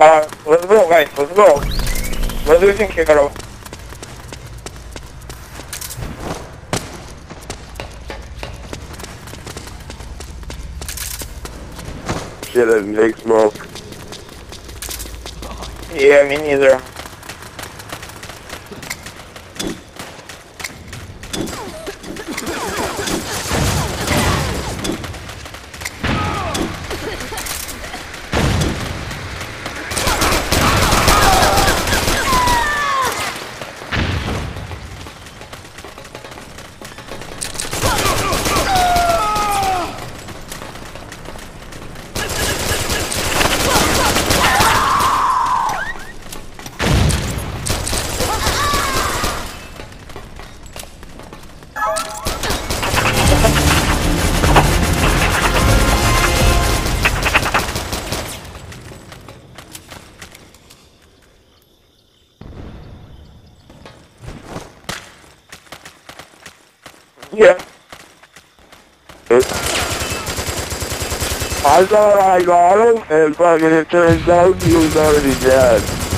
Uh, let's go, guys. Let's go. What do you think, Hikaru? Shit, I didn't take smoke. Yeah, me neither. Yeah. I thought I got him, and fucking it turns out he was already dead.